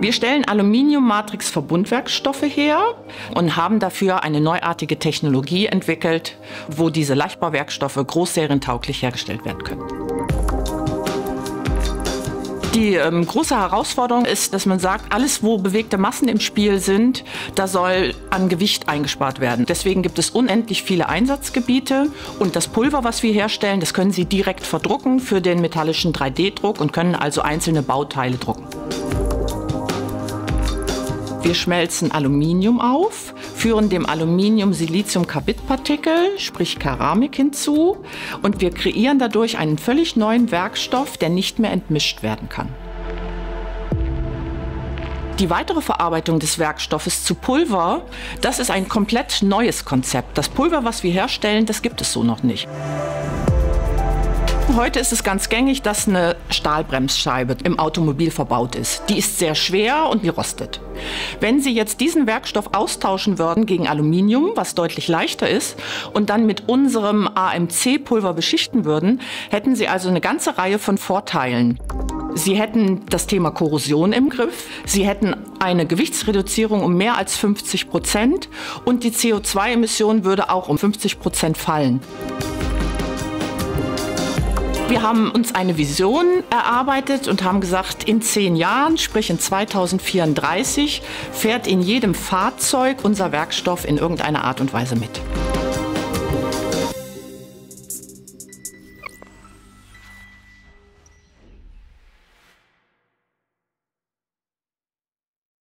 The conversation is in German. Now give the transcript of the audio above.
Wir stellen Aluminium-Matrix-Verbundwerkstoffe her und haben dafür eine neuartige Technologie entwickelt, wo diese Leichtbauwerkstoffe großserientauglich hergestellt werden können. Die ähm, große Herausforderung ist, dass man sagt, alles, wo bewegte Massen im Spiel sind, da soll an Gewicht eingespart werden. Deswegen gibt es unendlich viele Einsatzgebiete und das Pulver, was wir herstellen, das können Sie direkt verdrucken für den metallischen 3D-Druck und können also einzelne Bauteile drucken. Wir schmelzen Aluminium auf, führen dem Aluminium Silizium-Carbid-Partikel, sprich Keramik, hinzu und wir kreieren dadurch einen völlig neuen Werkstoff, der nicht mehr entmischt werden kann. Die weitere Verarbeitung des Werkstoffes zu Pulver, das ist ein komplett neues Konzept. Das Pulver, was wir herstellen, das gibt es so noch nicht. Heute ist es ganz gängig, dass eine Stahlbremsscheibe im Automobil verbaut ist. Die ist sehr schwer und die rostet. Wenn Sie jetzt diesen Werkstoff austauschen würden gegen Aluminium, was deutlich leichter ist, und dann mit unserem AMC-Pulver beschichten würden, hätten Sie also eine ganze Reihe von Vorteilen. Sie hätten das Thema Korrosion im Griff, Sie hätten eine Gewichtsreduzierung um mehr als 50 Prozent und die CO2-Emission würde auch um 50 Prozent fallen. Wir haben uns eine Vision erarbeitet und haben gesagt, in zehn Jahren, sprich in 2034, fährt in jedem Fahrzeug unser Werkstoff in irgendeiner Art und Weise mit.